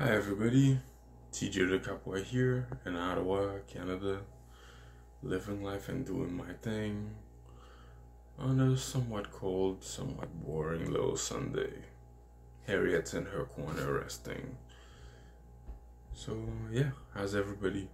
Hi everybody, Teejay LeCapois here in Ottawa, Canada, living life and doing my thing on a somewhat cold, somewhat boring little Sunday. Harriet's in her corner resting. So yeah, how's everybody?